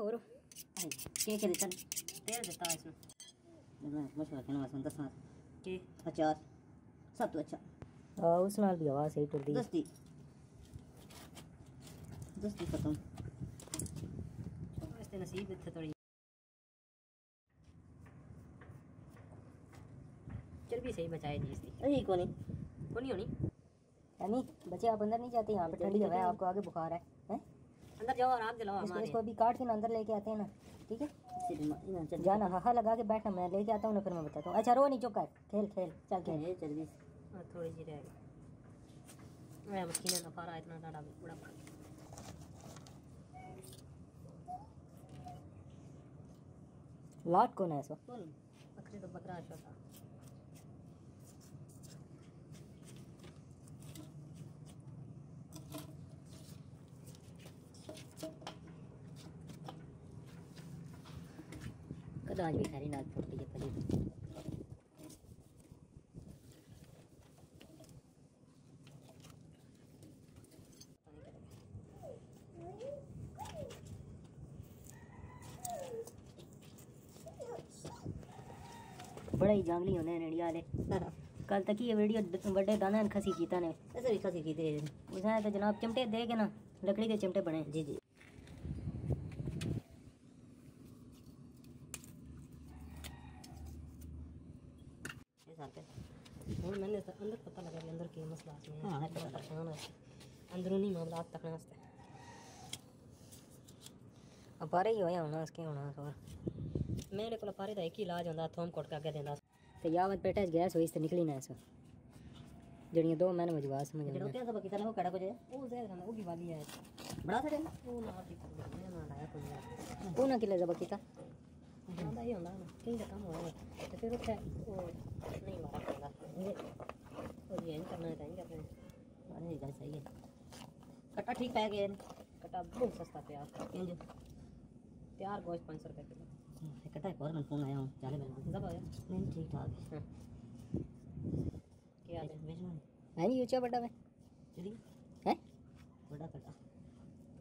और के के दिता तेल दिता इसमें मैं मशवरा करना वास्ते दस के अचार सब तो अच्छा हाँ उस नाल भी आवाज़ सही टुरदी दस्ती दस्ती खत्म इसते नसीब इत्थे थोड़ी चर्बी सही बचाए जी इसकी यही कोनी कोनी होनी? यानी बच्चे आप अंदर नहीं जाते यहाँ पे ठंडी हवा है आपको आगे बुखार है हैं? अंदर जाओ आराम से इसको इसको अभी काट के ना अंदर लेके आते हैं ना ठीक है? जाना हाहा लगा के बैठना मैं लेके आता हूँ ना फिर मैं बताता हूँ। अच्छा रो नहीं चुप कर खेल खेल चल खेल। चर्बी हाँ, थोड़ी सी रह गई। मशीन ना पारा इतना डाटा बड़ा बड़ा लाट कौन है इसको कोनी? बकरी तो बकरा छोटा कदा आज भी खैरी नाल फुट है पली बड़ा ही जांगली होने इंडिया वाले कल तक ये वीडियो बड़े दाना खसी कीता ने। ऐसे भी खसी थी उसने तो जनाब चिमटे दे के ना लकड़ी के चिमटे बने। जी जी। बारे ही। होना होना मेरे को बारे का एक ही इलाज होंगे थोम कोट के अगे तो या मैं गैस हुई निकली ना इस। जड़ियाँ दो मैंने मज़बूत समझ बड़ा ना किले जब किता। फिर उत्थै है। है। है। कट्टा ठीक पै गए कट्टा बहुत सस्ता प्याज किंग प्यार गोश्त सौ रुपये किलो कट्टा एक और मैं फ़ोन आया चाले मेरे सब आया नहीं ठीक ठाक है। है नहीं यूचा बड़ा है चलिए है बड़ा कट्टा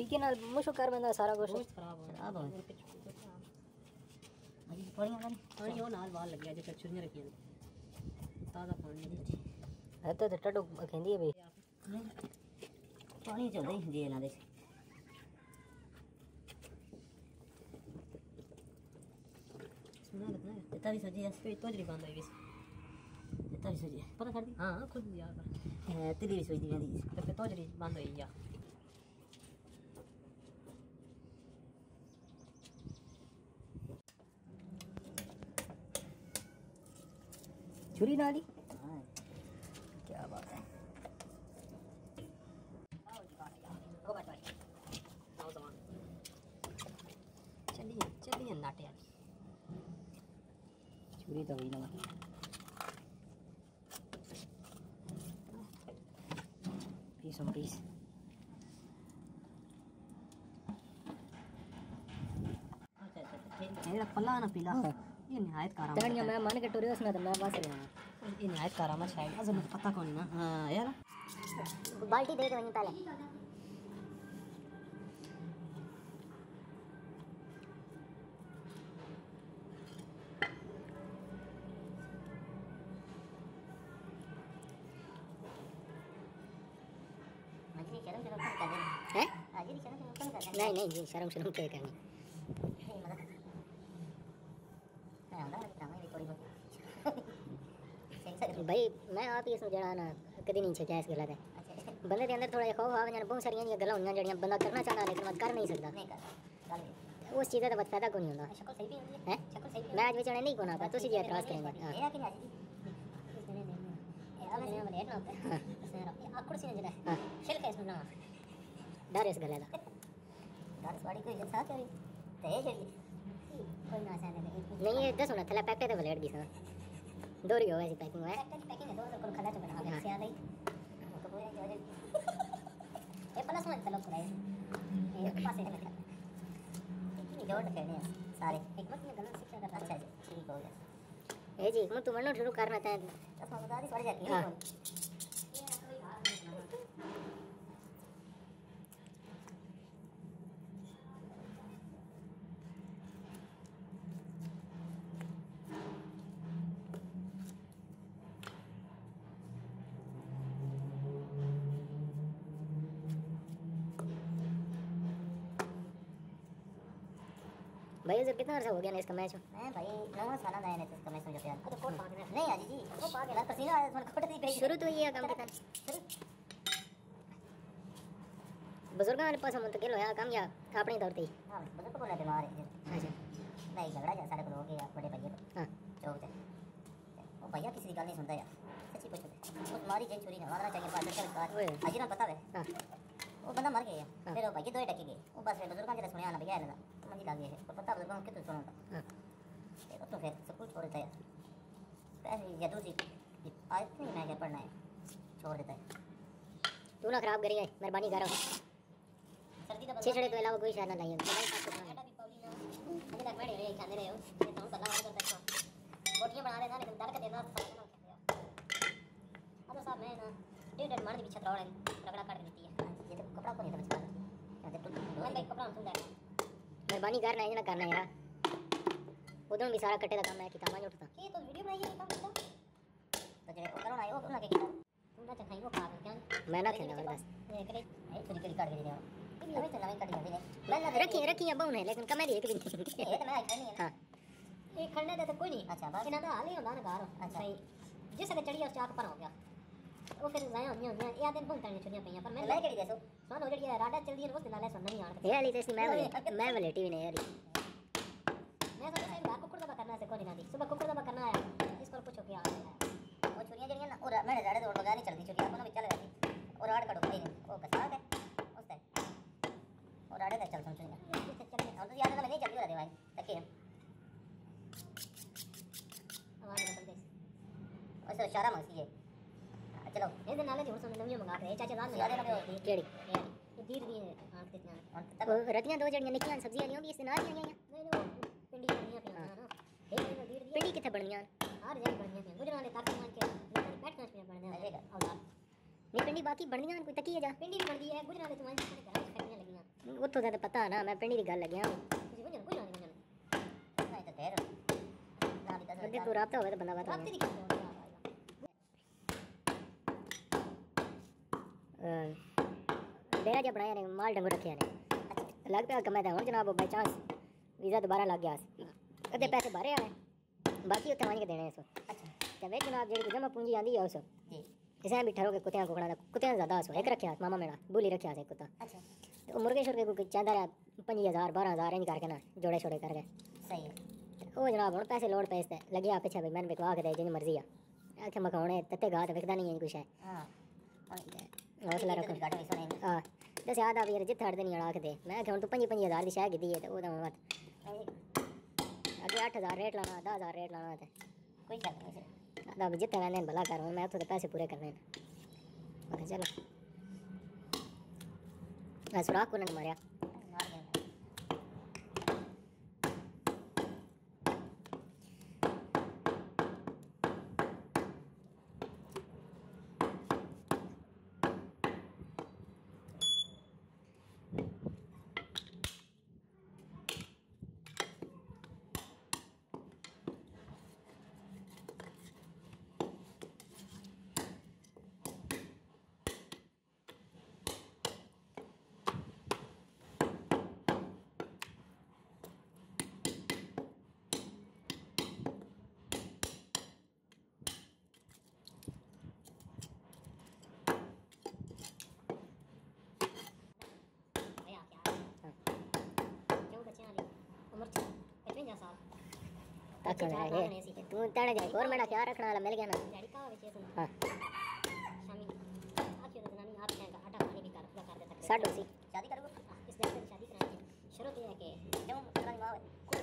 टीके नाल मुश्क कर बंदा सारा कुछ खराब हो खराब हो अभी है पानी वो नाल वाल लग गया जो छुरियाँ रखी हैं ताज़ा पानी है तो टड्डो कहंदी है भी पानी चलदा ही जे ना दे सुना लगना है इतना भी सजी है तो तोजरी बंद हुई बस इतना भी सजी है पता कर दी हाँ खुद है तिली भी सोची दी तो फिर तोजरी बंद हुई या छुरी ना ली हाँ क्या बात है चलिए चलिए नाटे वाली छुरी तो हुई ना पीस ऑन पीस अच्छा अच्छा ठीक ये पल्ला ना पीला ये निहायत काराम मैं मन के टुरे उसने तो मैं बस रहा ये निहायत काराम शायद असल में पता कौन है ना हाँ यार बाल्टी दे के वहीं पहले नहीं नहीं शर्म शर्म क्या करनी भाई मैं आप इसमें जड़ा ना कदी नहीं छजा इस गला ते बंदे दे अंदर थोड़ा जिहा खौफ आवे जाने बहुत सारियाँ जियाँ गल्लां होंदियाँ जेह्ड़ियाँ बंदा करना चाहता लेकिन कर नहीं सकदा उस चीज़ का फ़ायदा कोई नहीं होंदा मैं अज बिच नहीं कोना पा तुसी जी एतराज़ करेंगे। डर इस गले का दास वाली कोई साथ चोरी ते चली कोई ना दे नहीं ये दस होना पैकेट तो लेट भी सा दो रही हो ऐसी पैकिंग है पैकिंग है दो तो खला तो बना हाँ। के आ गई कबूरे जो ये प्लस में तलब कराए ये पासे है मेरा ये जोड़ के ने सारे एक मत में गलत शिक्षा करना अच्छा जी ठीक हो गया ए जी मैं तू मनो शुरू करना था दस में बता दी पड़ जाती हाँ। है कितना अर्सा हो गया ना इसका मैच मैं भाई नवा साला नया ने तो इसका मैं समझो यार तो कोट पाके नहीं आजी जी वो पाके ला पसीना आया मन कोट दी पे शुरू तो ये काम किया बुज़ुर्गों वाले पास मुंतकिल होया काम या अपने तौर पे हाँ को बोला बीमार है अच्छा नहीं झगड़ा जा सारे को हो गया बड़े भैया हाँ चौक पे वो भैया किसी की गल नहीं सुनता यार सच्ची पूछो वो मारी जन चोरी ना मारना चाहिए बात ओए। अजी ना पता है हाँ वो बंदा मर गया हाँ। फिर वो भैया दो टके गए वो बस बुज़ुर्गों के सुनया ना भैया लगा मंदी लग गई है और पता बुज़ुर्गों के तो सुनो हाँ फिर तो फिर सब कुछ छोड़ देता है पैसे या दूसरी आज नहीं मैं क्या पढ़ना है छोड़ देता है तू ना खराब करिए मेहरबानी करो छेछड़े तो अलावा कोई शहर ना लाइए तो भी हो तो है रोटियाँ बना रहे था लेकिन दर के देना तो साहब मैं ना डेढ़ डेढ़ मार दी पीछे रौड़े रगड़ा काट देती है ये तो कपड़ा को नहीं समझ पा रहा तो मैं भाई कपड़ा सुन रहा ਮਿਹਰਬਾਨੀ ਕਰਨਾ ਇਹਨਾਂ ਕਰਨਾ ਯਾਰ ਉਦੋਂ ਵੀ ਸਾਰਾ ਕੱਟੇ ਦਾ ਕੰਮ ਹੈ ਕਿਤਾਬਾਂ ਨਹੀਂ ਉੱਠਦਾ ਕੀ ਤੂੰ ਵੀਡੀਓ ਬਣਾਈ ਹੈ ਕਿਤਾਬ ਦਾ ਤਾਂ ਜਿਹੜੇ ਉਹ ਕਰਨਾ ਆਏ ਉਹ ਉਹਨਾਂ ਕੇ ਕਿਤਾਬ ਤੂੰ ਤਾਂ ਚਖਾਈ ਉਹ ਪਾਗਲ ਕਿਉਂ ਮੈਂ ਨਾ ਖੇਲਣਾ ਵਰਦਾਸ ਇਹ ਕਰੇ ਇਹ ਤੇਰੀ ਕਰੀ ਕੱਢ ਕੇ ਦੇਣਾ ਇਹ ਤਾਂ ਨਵੇਂ ਕੱਢ ਜਾਂਦੇ ਨੇ? ਮੈਂ ਨਾ ਰੱਖੀ ਰੱਖੀ ਅਬਾਉਂ ਹੈ ਲੇਕਿਨ ਕਮੇ ਦੀ ਇੱਕ ਬਿੰਦੀ ਇਹ ਤਾਂ ਮੈਂ ਆਈ ਨਹੀਂ ਹਾਂ। ਇਹ ਖੰਡੇ ਦਾ ਤਾਂ ਕੋਈ ਨਹੀਂ। ਅੱਛਾ ਬਸ। ਇਹਨਾਂ ਦਾ ਹਾਲ ਹੀ ਹੁੰਦਾ ਨਾ ਅੱਛਾ। ਜਿਸ ਤੇ ਚੜੀ ਉਸ ਚਾਕ ਪਰ ਹੋ ਗਿਆ। ਉਹ ਫਿਰ ਜ਼ਾਇਆ ਨਹੀਂ ਹੁੰਦੀਆਂ ਇਹ ਆਦਨ ਭੁਗਤਣ ਨਹੀਂ ਛੁੱਟੀਆਂ ਪਈਆਂ ਪਰ ਮੈਂ ਲੈ ਕਿਹੜੀ ਦੇਸੋ? ਸੁਣ ਜਿਹੜੀ ਰਾਡਾ ਚਲਦੀ ਹੈ ਉਸ ਦੇ ਨਾਲੇ ਸੁਣਨਾ ਨਹੀਂ ਆਣ ਇਹ ਵਾਲੀ ਤੇ ਮੈਂ ਵਾਲੀ मैं वाली टीवी नहीं आ रही मैं सोचा यार कुकुर दबा करना से कोई ना दी सुबह कुकुर दबा करना आया इसको कुछ हो गया वो छुरियाँ जड़ियाँ ना और मैंने जाड़े दौड़ लगा नहीं चलती छुरियाँ अपन में चल गई और राड कटो नहीं वो कसाक है उस टाइम और राडे का चल सुन चुनिया और तो याद ना नहीं चलती रहे भाई तके और सर इशारा मंग सीजिए चलो इस नाले छोड़ सुन नवियो मंगा के चाचा दाल लगा दे केड़ी? दीर दी है हाँ कितना तब रोटियाँ दो जड़ियाँ निकियाँ सब्ज़ी वाली भी इस नाल ही आईयां नहीं नहीं पिंडी बनियाँ पियाँ ना पिंडी किथे बनियाँ? हर जगह बनियाँ पियाँ गुजरात ने ताकत मान के बैठ कर पियाँ बनियाँ। औलाद नहीं पिंडी बाकी बनियाँ कोई तकी है जा? पिंडी बनदी है गुजरात ने तुम्हारी घर खड़ियाँ लगियाँ उत्थों दा पता ना मैं पिंडी दी गल लगियाँ तुसी बनियाँ कोई ना नहीं बनियाँ। नहीं तो तेरे। ना भी दस देखो रात हो गया तो बंदा बात रात डेरा जब बनाया माल डंगो रखे ने लगता कमे था हूँ जनाब बाई चांस वीज़ा दोबारा लग गया। अद्धे पैसे भरे आए बाकी उत्थे वहीं के देने सो ते वे जनाब जेड़ी जमा पूंजी आंदी है उस। जी। इसे भी ठहरो के कुत्तियाँ कुकड़ा कुत्तियाँ ज़्यादा सो एक रखिया मामा मेरा। बुली रखिया से कुत्ता। अच्छा। ते मुर्गे शुर्गे कोई चांदा रहा पंजी हज़ार बारह हज़ार इंज करके ना जोड़े छोड़े करके। सही है। ते जनाब हुन पैसे लोड पे इसते लगे आ पिछे भाई मैंने बिकवा के दे जिनी मर्ज़ी आ। आखे मखाने तत्ते गा ते विकदा नहीं है कुछ है हाँ हौसला रखो ਆ भी सुने हाँ दस याद आ भी यार जिथे हटदे नहीं अड़ा के दे ਦੀ ਸ਼ਾਇ ਕੀਤੀ तू पंजी पंजी हज़ार दी शै कीती है ते ओदा मत अगे अठ हज़ार रेट लाना दस हज़ार रेट लाना ते कोई गल नहीं सर आदा भी जिथे वैंदे भला कर हुन मैं उत्थों ते पैसे ಅಕಣ ಹಾಗೆ. ತೂ ತಡಗೆ ಗೌರ್ಮೆಂಟ್ ಯಾರು ಅಕಣ ಅಲ್ಲ ಮೇಲ್ಗೆ साठ उसी शादी करोगे इस लाइफ में शादी कराएँगे शुरू तो है कि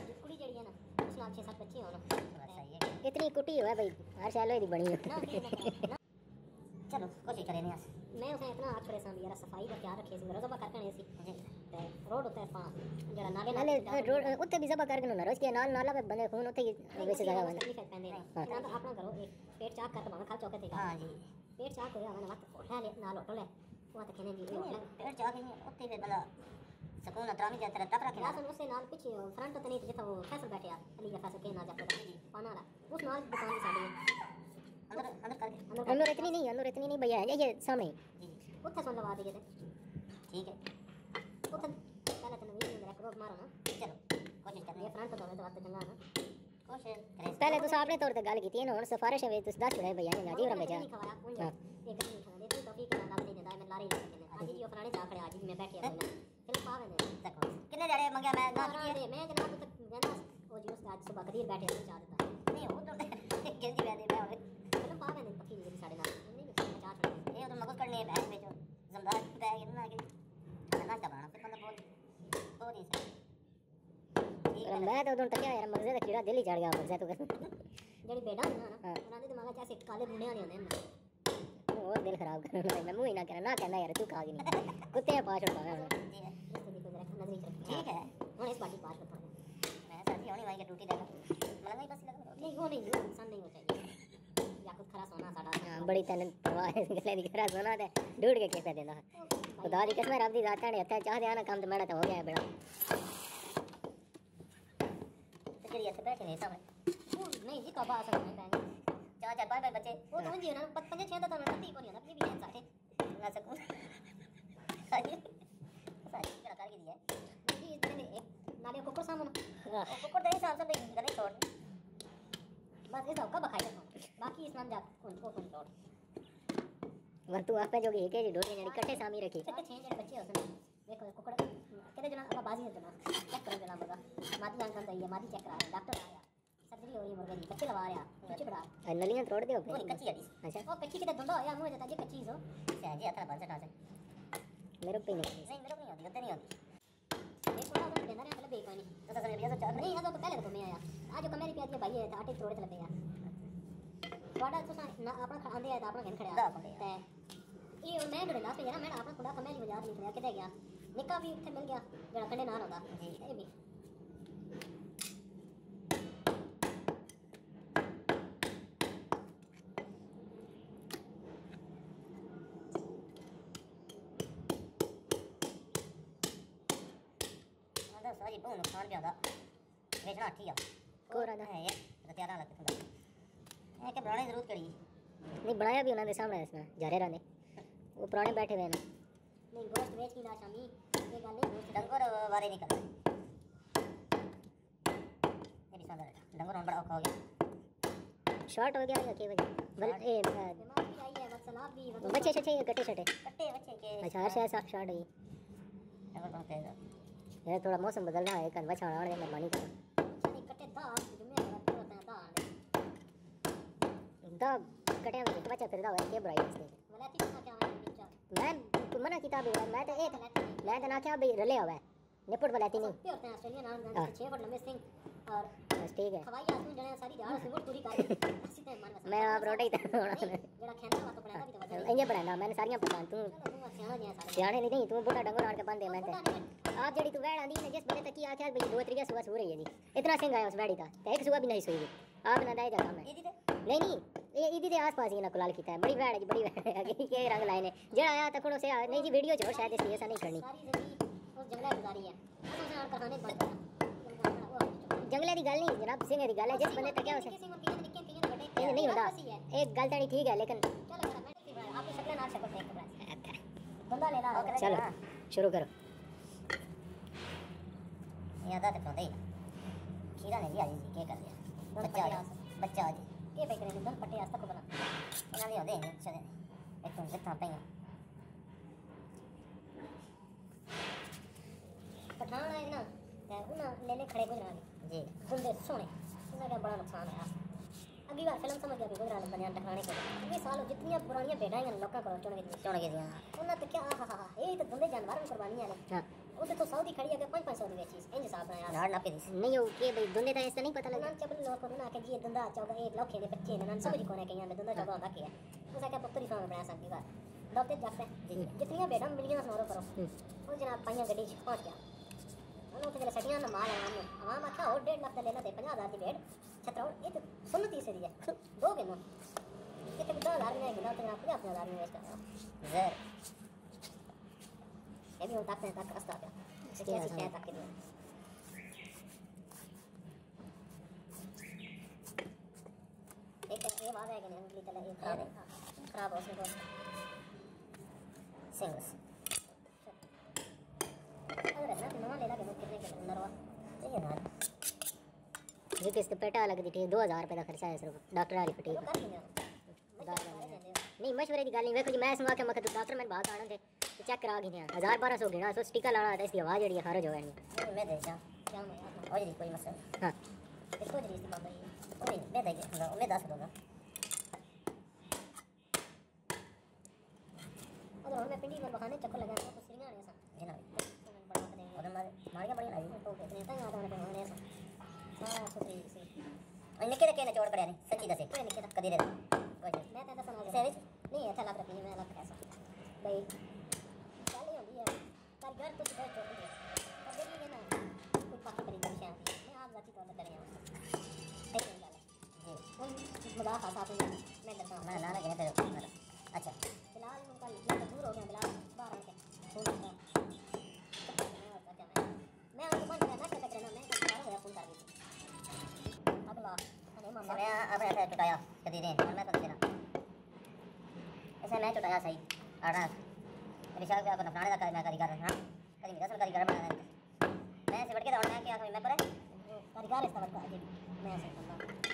जब कुड़ी जड़ी है ना उसमें आप छः सात बच्चे हो ना इतनी कुटी हो है भाई हर साल ही बनी है चलो कोशिश करें मैं उसने इतना आप परेशान यार सफ़ाई का क्या रखे मेरा तो करके नहीं सी ते रोड उत्ते पा जरा नाले नाले रोड उत्ते भी जबा करके ना रोज के नाल नाला पे बंदे खून उत्ते वैसे ज़्यादा बंदे। तकलीफ़ पैंदे हाँ। तो अपना करो एक पेट चाक कर भाਵੇਂ खा चौके थे हाँ जी। पेट चाक होया मैंने मत होटल ले नाल होटल है वो तो कहने दी होटल पेड़ चाह के नहीं उत्ते पे बला सुकून अतरामी जाते रहा तब रखे। ना रासन उससे नाल पीछे फ्रंट तो नहीं जिथा वो फैसल बैठे आ अली का फैसल के ना जाके पाना वाला उस नाल दुकान की साड़ी अंदर अंदर करके अंदर इतनी नहीं अंदर इतनी नहीं भैया ये सामने। उत्थे सुन लगा थे ठीक है। पहले तो नवीन में रोक मारो ना चलो कोशिश करनी ये फ्रंट तो दो तो चंगा ना कोशिश करें पहले तो आपने तौर ते गल की है ना हुन सिफारिश है तुस दस रहे भैया ने अजीब रंग जा नहीं खवाया उन हाँ। कहीं नहीं खवा देती तौफीक ना लाभ नहीं देता मैं लारी सकते आज जी फलाने जा खड़े आज मैं बैठे हैं फिर पावे ने तक कितने जड़े मंगया मैं ना किए दे मैं जनाब तक जाना वो जी उसका आज सुबह कदीर बैठे चाह देता नहीं वो तो कैसी बैठे मैं फिर पावे ने पक्की जी साढ़े नाल नहीं चाह छड़े ये तो मगज करने है में जमदार बैग ना कि नाश्ता बनाना फिर बंदा बोल बोल नहीं सकता ठीक पर है मैं तो उधर टक्या यार मगजे दा कीड़ा दिल ही चढ़ गया मगजे तो। जड़ी बेटा ना हाँ। तो ना उन्हां दे दिमाग च ऐसे काले मुंडे वाले होंदे ने। और दिल खराब कर मैं मुँह ही ना करना ना कहना यार तू खा के नहीं। कुत्ते पा छोड़ पाया ठीक है हाँ। और इस बाटी पास करता मैं सब्ज़ी होनी भाई की ड्यूटी देखो। मतलब नहीं बस लगा नहीं वो नहीं पसंद नहीं होता चाहिए। हाँ, बड़ी तैन परवाह गले दी खरा सोना ते। ढूंढ के कैसे देना। खुदा दी कसम रब दी जात ने हत्या चाह देना कम ते तो मेरा तो हो गया बेड़ा बच्चे वो तो मुझे ना पत पंजे छह तो ना ती को नहीं ना भी है साथे ना सकूँ सारी सारी क्या कर के दिया है जी इस तरह एक नाले कुकर सामने कुकुर दे हिसाब से गले छोड़ बस इस का बखाई बाकी इस नाम जा कौन को कौन छोड़ वर तू आपे जोगी है के डोरी ने कट्टे सामी रखी छह जड़े बच्चे होते हैं देखो कुकर कहते जना अब बाजी है जना चेक करो जना बगा मादी आंकन तो मादी चेक करा डॉक्टर ये मुर्गे जी कच्चे लगा रहा कच्चे पड़ा नलियाँ तोड़ दियो पे कच्ची हदीस अच्छा ओ कच्ची किते दुंदा होया मुझे ताजे कच्ची सो से जी अतरा बंद सटा से मेरे गया थोड़ा निका भी उठे मिल गया कंडे नाल होता भाई बहुत नुकसान प्यादा बेचना ठीक है कोरा दा है रतिया दा लगता है कि बनाने ज़रूरत करी नहीं बनाया भी उन्होंने सामने इसने जारे रहने वो पुराने बैठे हुए हैं नहीं गोश्त बेच की ना शामी ये गल नहीं गोश्त डंगर बारे नहीं कर मेरी सांदा रहा डंगर बड़ा औखा हो गया शॉर्ट हो गया या के वजह बल ए बच्चे बच्चे कटे छटे कटे बच्चे के अच्छा हर शायद शॉर्ट हुई डंगर बहुत तेज यार थोड़ा मौसम बदलना है कल बचा आने मेहरबानी करो दा तो कटे में बच्चा दा है के बुराई है इसकी मैं तू मना किताब है मैं तो एक मैं तो ना क्या भाई रले हुआ है निपट बलाती नहीं होते हैं ऑस्ट्रेलिया नाम। 6 फुट लंबे सिंह और बस ठीक है। हवाई आसमान जने सारी जहाज़ सुबह पूरी कर मैं आप रोटी तो जड़ा खेंदा वा तो पढ़ाता भी तो इंजे पढ़ाना मैंने सारियाँ पता तू सियाना सियाने नहीं तू बूढ़ा डंगर आड़ के बंदे मैं नहीं आप जड़ी तू वैड़ आंदी जिस बजे तक की आख्या भाई दो त्रिया सुबह सो रही है जी। इतना सिंह आया उस वैड़ी का एक सुबह भी नहीं सोई आप ना जा है ये दीदी नहीं नहीं ये इदी दे आसपास ही ना कुलाल कीता है। बड़ी वैड़ है जी बड़ी वैड़ है। के रंग लाए ने। जेड़ा आया तो से नहीं जी वीडियो छोड़ शायद इसलिए ऐसा नहीं करनी। सारी ज़िंदगी उस जंगल गुजारी है। से आड़ कहानी नहीं बंदे तक किसी को बड़े नहीं नहीं होता बस ही है। एक गल है लेकिन चलो बड़ा आपकी शक्ल ना शक्ल देख के बंदा ले चलो शुरू करो। ये आधा तक होता ना खीरा ने आज जी क्या कर दिया बच्चा आ बच्चा आ जी। के पे करे दल पट्टे आज तक बना भी होते हैं चले। एक तो कितना पेंगे पठान है ना ते ले खड़े गुजरा जी गुंडे सोने। का बड़ा नुकसान है अगली बार फ़िल्म समझ गया गुजरा बनियान टकराने के ये साल जितनी पुरानी बेड़ा हैं लोगों को चुन के चुन के दिया उन्हें तो क्या हा हा ये तो दुंदे जानवर में है। उसे तो सऊदी खड़ी है पाँच पाँच सौ की चीज़ इंज हिसाब बनाया। नाड़ नापे दी। नहीं हो के भाई दुंदे ता इससे नहीं पता ना लगा चबल लोग को ना के जी दंदा चौगा एक लौखे दे बच्चे ना समझ को ने के यहाँ दंदा चौगा होता के उसे क्या पुत्री सामने बनाया संगी बात। दौते जाते जितनी बेटा मिलियन सुनो करो। वो जनाब पाइया गड्डी पहुँच गया। है हमने हमारा आखा और डेढ़ लाख का लेना थे 50000 की भेड़ छतरा ये तो सुन्नत ही से दी है दो गिनो कितने दो हज़ार में गिना तो जनाब पचास हज़ार में वेस्ट कर जर ये भी हम तक तक रास्ता पे इसके सिक्स आसान। तक के एक ये बात है कि नहीं अंगली चला एक खराब है खराब हो उसमें सिंगल्स ये किस्त पेटा अलग दी थी 2000 रुपए का खर्चा है सिर्फ़ डॉक्टर वाली फटी नहीं मशवरे की गल नहीं वेखो जी मैं सुना के मक डॉक्टर मैंने बात आना थे चेक करा के दिया 1200 गिना सो स्टिकर लाना था इसकी आवाज़ जड़ी खारज हो। गई मैं दे जा मैं जी जी मैं दे मैं मैं पिंडी में चक्कर सा जी मारे मार के बड़ी आई तो कहते हैं आता है बने ऐसा हाँ सुथरी सी और निके के ने चोड़ कड़या नहीं सच्ची दसे कोई निके कदी रे मैं तो दसना से नहीं अच्छा लग रही मैं लग ऐसा भाई चल ही होती है पर घर कुछ बहुत छोटी है पर देखिए ना कोई पाकी बड़ी दिशा मैं आप जाती तो अंदर चले जाऊँ एक मिनट जी हम मज़ाक आता आपने मैं करता हूँ मैं ना लगे फिर अच्छा फ़िलहाल उनका दूर हो गया फ़िलहाल ऐसा चुटाया, कभी और मैं तो देना। ऐसा मैं चुटाया सही, आड़ा। रिशाल का अपना फलाने का मैं कारीगर हाँ कदी मेरा सर कारीगर बना मैं से बढ़ के दौड़ना है क्या मैं पर कारीगर इस तरह का मैं ऐसे